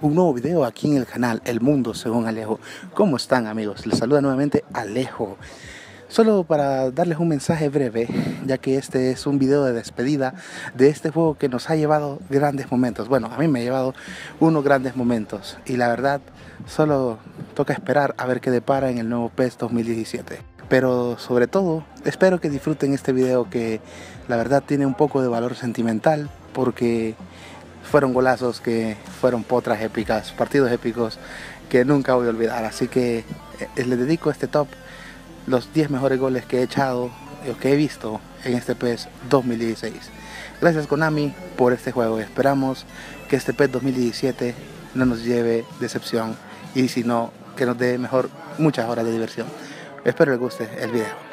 Un nuevo video aquí en el canal El Mundo Según Alejo. ¿Cómo están amigos? Les saluda nuevamente Alejo. Solo para darles un mensaje breve, ya que este es un video de despedida de este juego que nos ha llevado grandes momentos. Bueno, a mí me ha llevado unos grandes momentos y la verdad solo toca esperar a ver qué depara en el nuevo PES 2017. Pero sobre todo, espero que disfruten este video que la verdad tiene un poco de valor sentimental porque fueron golazos que fueron potras épicas, partidos épicos que nunca voy a olvidar. Así que eh, les dedico este top los 10 mejores goles que he echado o que he visto en este PES 2016. Gracias Konami por este juego. Esperamos que este PES 2017 no nos lleve decepción y si no, que nos dé mejor muchas horas de diversión. Espero les guste el video.